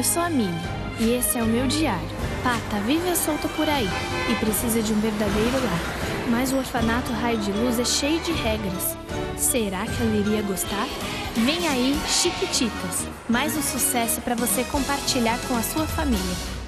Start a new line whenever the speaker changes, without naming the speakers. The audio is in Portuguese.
eu sou a Mini e esse é o meu diário. Pata vive solta por aí e precisa de um verdadeiro lar. Mas o orfanato Raio de Luz é cheio de regras. Será que ela iria gostar? Vem aí, Chiquititas, mais um sucesso para você compartilhar com a sua família.